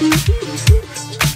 Música